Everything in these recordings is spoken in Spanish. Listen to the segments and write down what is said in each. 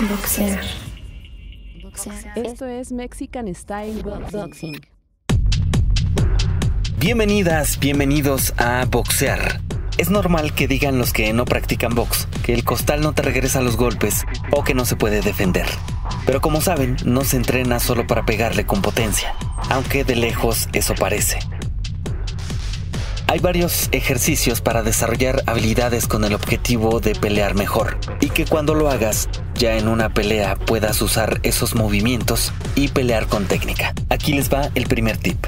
Boxear. Esto es Mexican Style Boxing. Bienvenidas, bienvenidos a Boxear. Es normal que digan los que no practican box que el costal no te regresa los golpes o que no se puede defender. Pero como saben, no se entrena solo para pegarle con potencia, aunque de lejos eso parece. Hay varios ejercicios para desarrollar habilidades con el objetivo de pelear mejor y que cuando lo hagas ya en una pelea puedas usar esos movimientos y pelear con técnica. Aquí les va el primer tip.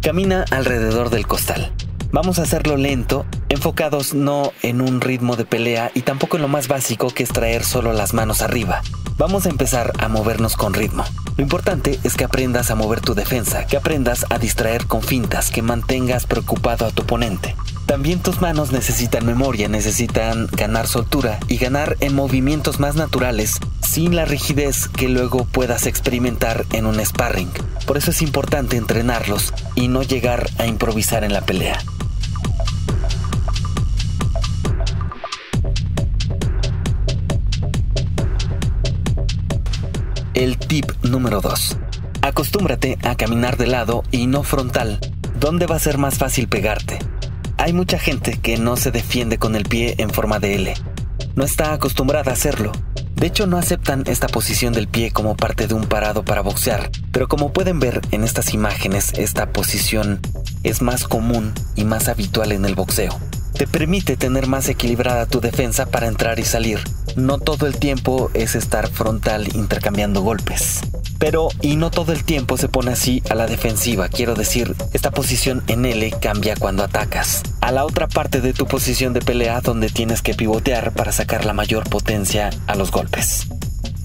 Camina alrededor del costal. Vamos a hacerlo lento, enfocados no en un ritmo de pelea y tampoco en lo más básico que es traer solo las manos arriba. Vamos a empezar a movernos con ritmo. Lo importante es que aprendas a mover tu defensa, que aprendas a distraer con fintas, que mantengas preocupado a tu oponente. También tus manos necesitan memoria, necesitan ganar soltura y ganar en movimientos más naturales, sin la rigidez que luego puedas experimentar en un sparring. Por eso es importante entrenarlos y no llegar a improvisar en la pelea. El tip número 2. Acostúmbrate a caminar de lado y no frontal, donde va a ser más fácil pegarte. Hay mucha gente que no se defiende con el pie en forma de L. No está acostumbrada a hacerlo. De hecho, no aceptan esta posición del pie como parte de un parado para boxear, pero como pueden ver en estas imágenes, esta posición es más común y más habitual en el boxeo. Te permite tener más equilibrada tu defensa para entrar y salir, no todo el tiempo es estar frontal intercambiando golpes. Pero, y no todo el tiempo se pone así a la defensiva, quiero decir, esta posición en L cambia cuando atacas. A la otra parte de tu posición de pelea donde tienes que pivotear para sacar la mayor potencia a los golpes.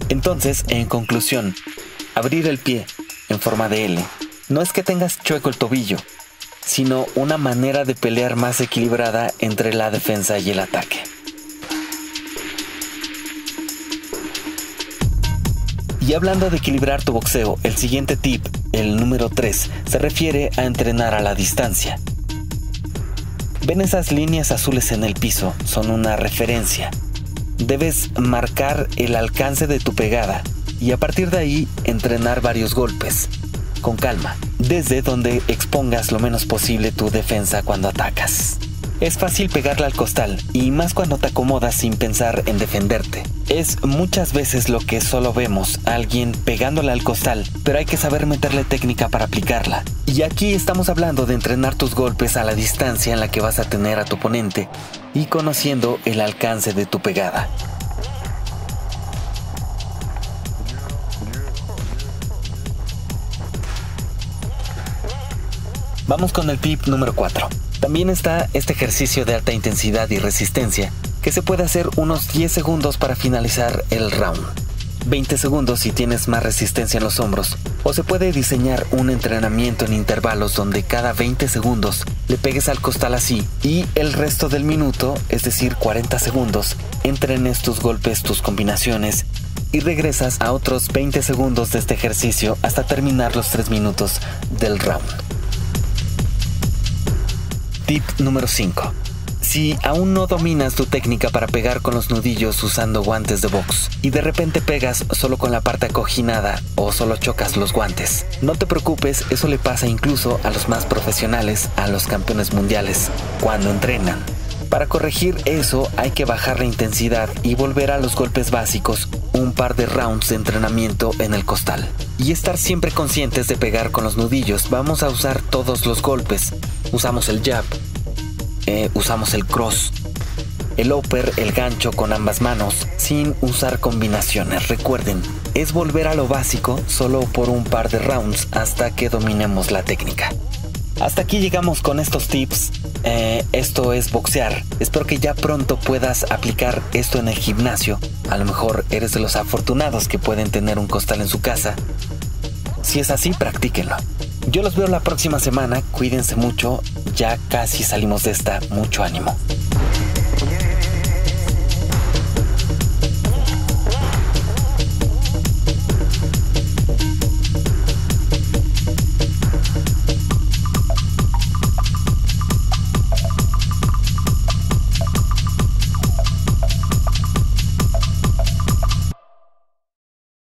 Entonces, en conclusión, abrir el pie en forma de L no es que tengas chueco el tobillo, sino una manera de pelear más equilibrada entre la defensa y el ataque. Y hablando de equilibrar tu boxeo, el siguiente tip, el número 3, se refiere a entrenar a la distancia. ¿Ven esas líneas azules en el piso? Son una referencia. Debes marcar el alcance de tu pegada y a partir de ahí entrenar varios golpes, con calma, desde donde expongas lo menos posible tu defensa cuando atacas. Es fácil pegarle al costal, y más cuando te acomodas sin pensar en defenderte. Es muchas veces lo que solo vemos, alguien pegándole al costal, pero hay que saber meterle técnica para aplicarla. Y aquí estamos hablando de entrenar tus golpes a la distancia en la que vas a tener a tu oponente y conociendo el alcance de tu pegada. Vamos con el tip número 4. También está este ejercicio de alta intensidad y resistencia, que se puede hacer unos 10 segundos para finalizar el round. 20 segundos si tienes más resistencia en los hombros, o se puede diseñar un entrenamiento en intervalos donde cada 20 segundos le pegues al costal así y el resto del minuto, es decir 40 segundos, entrenes tus golpes, tus combinaciones y regresas a otros 20 segundos de este ejercicio hasta terminar los 3 minutos del round. Tip número 5. Si aún no dominas tu técnica para pegar con los nudillos usando guantes de box y de repente pegas solo con la parte acoginada o solo chocas los guantes, no te preocupes, eso le pasa incluso a los más profesionales, a los campeones mundiales, cuando entrenan. Para corregir eso hay que bajar la intensidad y volver a los golpes básicos, un par de rounds de entrenamiento en el costal. Y estar siempre conscientes de pegar con los nudillos. Vamos a usar todos los golpes. Usamos el jab, eh, usamos el cross, el upper, el gancho con ambas manos, sin usar combinaciones. Recuerden, es volver a lo básico solo por un par de rounds hasta que dominemos la técnica. Hasta aquí llegamos con estos tips. Eh, esto es boxear. Espero que ya pronto puedas aplicar esto en el gimnasio. A lo mejor eres de los afortunados que pueden tener un costal en su casa. Si es así, practíquenlo. Yo los veo la próxima semana. Cuídense mucho. Ya casi salimos de esta. Mucho ánimo.